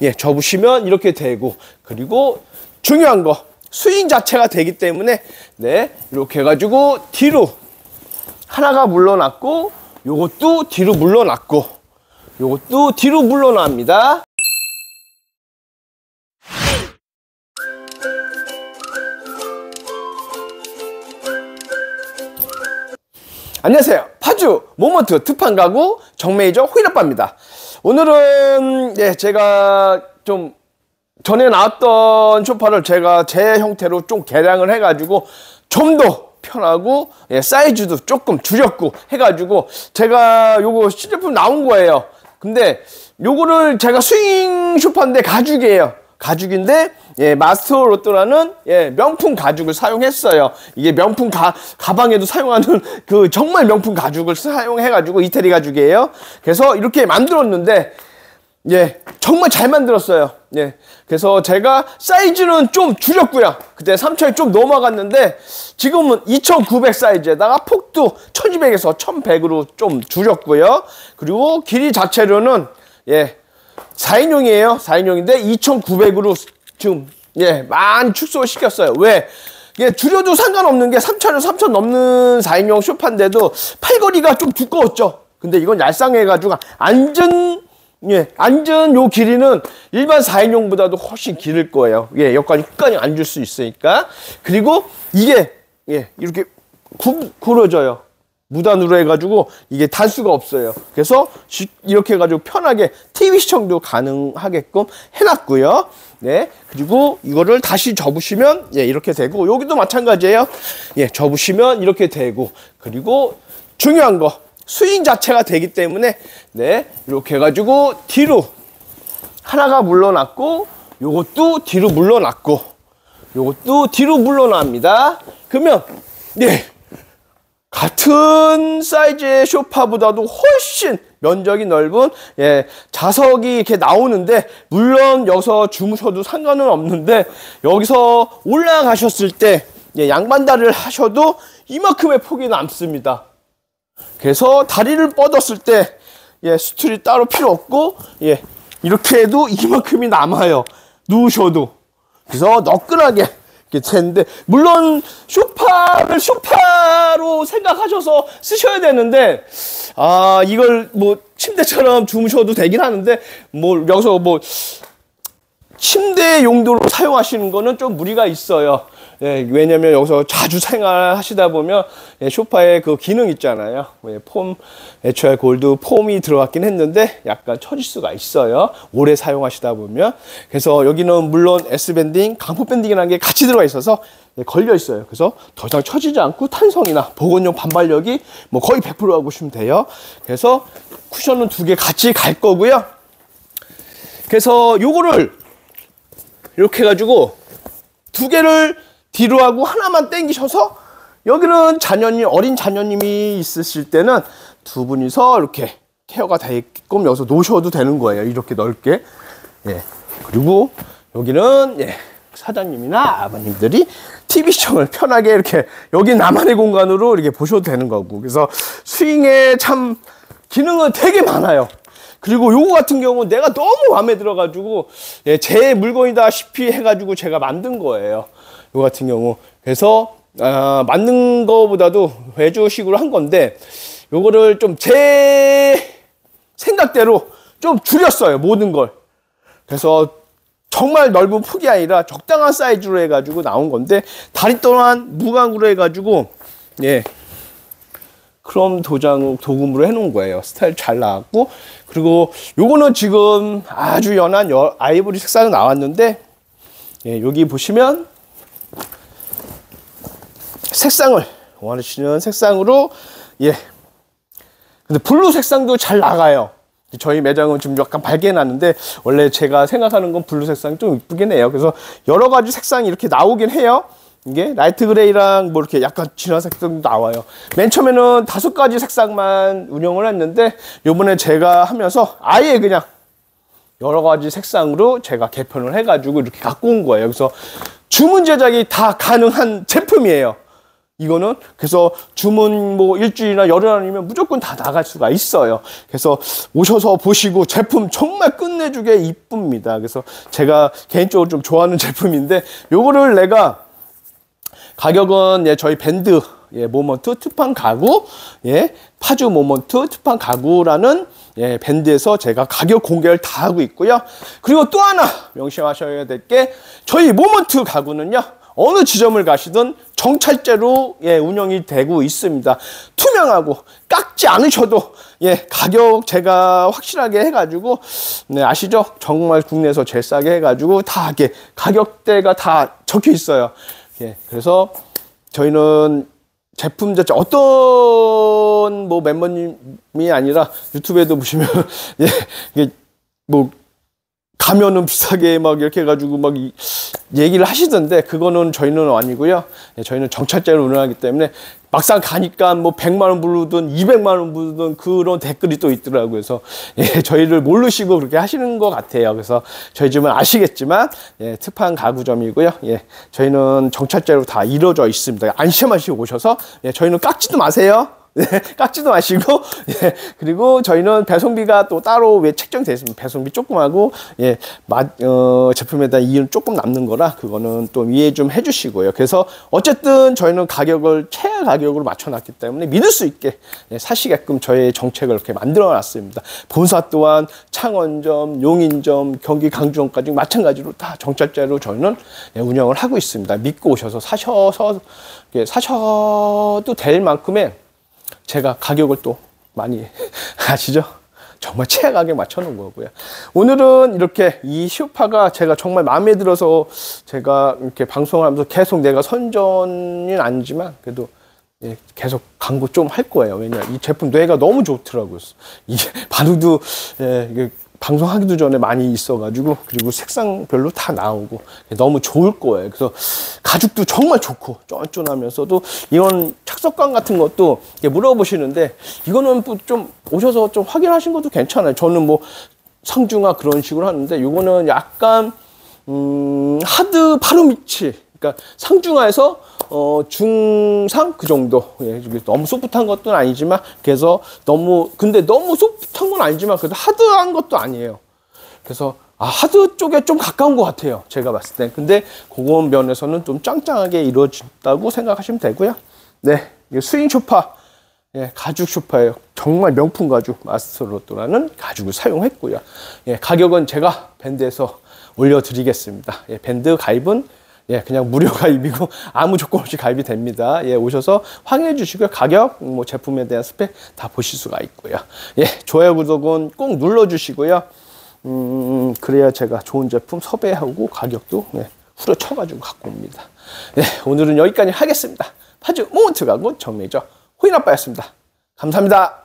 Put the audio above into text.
예, 접으시면 이렇게 되고 그리고 중요한 거 스윙 자체가 되기 때문에 네 이렇게 해가지고 뒤로 하나가 물러났고 요것도 뒤로 물러났고 요것도 뒤로 물러납니다. 안녕하세요. 파주 모먼트 특판 가구 정메이저 호이라빠입니다. 오늘은 예, 제가 좀 전에 나왔던 쇼파를 제가 제 형태로 좀 개량을 해가지고 좀 더 편하고 예, 사이즈도 조금 줄였고 해가지고 제가 요거 시제품 나온 거예요. 근데 요거를 제가 스윙 쇼파인데 가죽이에요. 가죽인데 예, 마스터 로또라는 예, 명품 가죽을 사용했어요. 이게 명품 가, 가방에도 사용하는 그 정말 명품 가죽을 사용해 가지고 이태리 가죽이에요. 그래서 이렇게 만들었는데 예, 정말 잘 만들었어요. 예. 그래서 제가 사이즈는 좀 줄였고요. 그때 3천이 좀 넘어갔는데 지금은 2,900 사이즈에다가 폭도 1,200에서 1,100으로 좀 줄였고요. 그리고 길이 자체로는 예, 4인용이에요. 4인용인데 2,900으로 지금 예, 많이 축소를 시켰어요. 왜? 예, 줄여도 상관없는 게 3,000원, 3,000 넘는 4인용 쇼파인데도 팔걸이가 좀 두꺼웠죠. 근데 이건 얄쌍해가지고 앉은 예, 앉은 요 길이는 일반 4인용보다도 훨씬 길을 거예요. 예, 여기까지 끝까지 앉을 수 있으니까. 그리고 이게 예, 이렇게 구, 부러져요 무단으로 해가지고 이게 단수가 없어요. 그래서 이렇게 해가지고 편하게 TV 시청도 가능하게끔 해놨고요. 네. 그리고 이거를 다시 접으시면 예, 이렇게 되고 여기도 마찬가지예요. 예, 접으시면 이렇게 되고 그리고 중요한 거 스윙 자체가 되기 때문에 네, 이렇게 해가지고 뒤로 하나가 물러났고 요것도 뒤로 물러났고 요것도 뒤로 물러납니다. 그러면 네. 같은 사이즈의 쇼파보다도 훨씬 면적이 넓은 예, 자석이 이렇게 나오는데 물론 여기서 주무셔도 상관은 없는데 여기서 올라가셨을 때 예, 양반다리를 하셔도 이만큼의 폭이 남습니다. 그래서 다리를 뻗었을 때 예, 스툴이 따로 필요 없고 예, 이렇게 해도 이만큼이 남아요. 누우셔도. 그래서 너끈하게 되는데 물론 쇼파를 쇼파로 생각하셔서 쓰셔야 되는데 아 이걸 뭐 침대처럼 주무셔도 되긴 하는데 뭐 여기서 뭐 침대 용도로 사용하시는 거는 좀 무리가 있어요. 예, 왜냐면 여기서 자주 생활하시다 보면 예, 쇼파에 그 기능 있잖아요. 예, 폼, 애초에 골드 폼이 들어갔긴 했는데 약간 처질 수가 있어요. 오래 사용하시다 보면. 그래서 여기는 물론 S밴딩, 강포 밴딩이라는 게 같이 들어가 있어서 예, 걸려 있어요. 그래서 더 이상 처지지 않고 탄성이나 보건용 반발력이 뭐 거의 100%라고 보시면 돼요. 그래서 쿠션은 두 개 같이 갈 거고요. 그래서 요거를 이렇게 해가지고 두 개를 뒤로 하고 하나만 당기셔서 여기는 자녀님, 어린 자녀님이 있으실 때는 두 분이서 이렇게 케어가 되게끔 여기서 놓으셔도 되는 거예요. 이렇게 넓게. 예. 그리고 여기는, 예. 사장님이나 아버님들이 TV 시청을 편하게 이렇게 여기 나만의 공간으로 이렇게 보셔도 되는 거고. 그래서 스윙에 참 기능은 되게 많아요. 그리고 요거 같은 경우는 내가 너무 마음에 들어가지고 예, 제 물건이다시피 해가지고 제가 만든 거예요. 요 같은 경우. 그래서 아, 맞는 거보다도 외주식으로 한 건데 요거를 좀 제 생각대로 좀 줄였어요. 모든 걸. 그래서 정말 넓은 폭이 아니라 적당한 사이즈로 해가지고 나온 건데 다리 또한 무광으로 해가지고 예 크롬 도장 도금으로 해놓은 거예요. 스타일 잘 나왔고 그리고 요거는 지금 아주 연한 아이보리 색상이 나왔는데 예, 여기 보시면 색상을 원하시는 색상으로 예. 근데 블루 색상도 잘 나가요. 저희 매장은 좀 약간 밝게 놨는데 원래 제가 생각하는 건 블루 색상이 좀 이쁘긴 해요. 그래서 여러 가지 색상이 이렇게 나오긴 해요. 이게 light gray랑 뭐 이렇게 약간 진한 색상도 나와요. 맨 처음에는 다섯 가지 색상만 운영을 했는데 요번에 제가 하면서 아예 그냥 여러 가지 색상으로 제가 개편을 해가지고 이렇게 갖고 온 거예요. 그래서 주문 제작이 다 가능한 제품이에요. 이거는 그래서 주문 뭐 일주일이나 열흘 아니면 무조건 다 나갈 수가 있어요. 그래서 오셔서 보시고 제품 정말 끝내주게 이쁩니다. 그래서 제가 개인적으로 좀 좋아하는 제품인데 요거를 내가 가격은 예, 저희 밴드 예, 모먼트 특판 가구 예, 파주 모먼트 특판 가구라는 예, 밴드에서 제가 가격 공개를 다 하고 있고요. 그리고 또 하나 명심하셔야 될 게 저희 모먼트 가구는요. 어느 지점을 가시든 정찰제로 예, 운영이 되고 있습니다. 투명하고 깎지 않으셔도 예, 가격 제가 확실하게 해가지고 네, 아시죠? 정말 국내에서 제일 싸게 해가지고 다 이렇게 가격대가 다 적혀 있어요. 예, 그래서 저희는 제품 자체 어떤 뭐 멤버님이 아니라 유튜브에도 보시면 예, 이게 뭐 가면은 비싸게 막 이렇게 해가지고 막 얘기를 하시던데 그거는 저희는 아니고요. 예, 저희는 정찰제로 운영하기 때문에 막상 가니까 뭐 100만 원 부르든 200만 원 부르든 그런 댓글이 또 있더라고요. 그래서 예, 저희를 모르시고 그렇게 하시는 것 같아요. 그래서 저희 집은 아시겠지만 예, 특판 가구점이고요. 예, 저희는 정찰제로 다 이루어져 있습니다. 안심하시고 오셔서 예, 저희는 깎지도 마세요. 네, 깎지도 마시고, 예, 그리고 저희는 배송비가 또 따로 왜 책정되어 있습니다. 배송비 조금 하고, 예, 맛, 어, 제품에 대한 이윤 조금 남는 거라, 그거는 또 이해 좀 해주시고요. 그래서 어쨌든 저희는 가격을 최하 가격으로 맞춰놨기 때문에 믿을 수 있게 예, 사시게끔 저의 정책을 이렇게 만들어 놨습니다. 본사 또한 창원점, 용인점, 경기 강주점까지 마찬가지로 다 정찰제로 저희는 예, 운영을 하고 있습니다. 믿고 오셔서 사셔서, 예, 사셔도 될 만큼의 제가 가격을 또 많이 아시죠? 정말 최악하게 맞춰놓은 거고요. 오늘은 이렇게 이 쇼파가 제가 정말 마음에 들어서 제가 이렇게 방송을 하면서 계속 내가 선전은 아니지만 그래도 예, 계속 광고 좀 할 거예요. 왜냐 이 제품 뇌가 너무 좋더라고요. 이게 반응도 예, 방송하기도 전에 많이 있어가지고 그리고 색상별로 다 나오고 너무 좋을 거예요. 그래서 가죽도 정말 좋고 쫀쫀하면서도 이런 착석감 같은 것도 물어보시는데 이거는 좀 오셔서 좀 확인하신 것도 괜찮아요. 저는 뭐 상중하 그런 식으로 하는데 이거는 약간 음, 하드 파르미치 그러니까 상중하에서 어, 중상 그 정도. 예, 너무 소프트한 것도 아니지만 그래서 너무 근데 너무 소프트한 건 아니지만 그래도 하드한 것도 아니에요. 그래서 아, 하드 쪽에 좀 가까운 것 같아요. 제가 봤을 때. 근데 그건 면에서는 좀 짱짱하게 이루어진다고 생각하시면 되고요. 네, 스윙 쇼파. 예, 가죽 쇼파예요. 정말 명품 가죽 마스터로또라는 가죽을 사용했고요. 예, 가격은 제가 밴드에서 올려드리겠습니다. 예, 밴드 가입은 예, 그냥 무료 가입이고 아무 조건 없이 가입이 됩니다. 예, 오셔서 확인해 주시고요. 가격, 뭐 제품에 대한 스펙 다 보실 수가 있고요. 예, 좋아요, 구독은 꼭 눌러 주시고요. 음, 그래야 제가 좋은 제품 섭외하고 가격도 예, 후려쳐 가지고 갖고 옵니다. 예, 오늘은 여기까지 하겠습니다. 파주 모먼트 가고 정매저 호인 아빠였습니다. 감사합니다.